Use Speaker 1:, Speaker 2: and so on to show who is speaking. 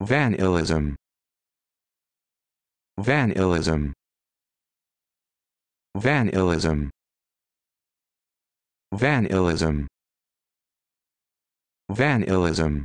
Speaker 1: Vanilism. Vanilism. Vanilism. Vanilism. Vanilism.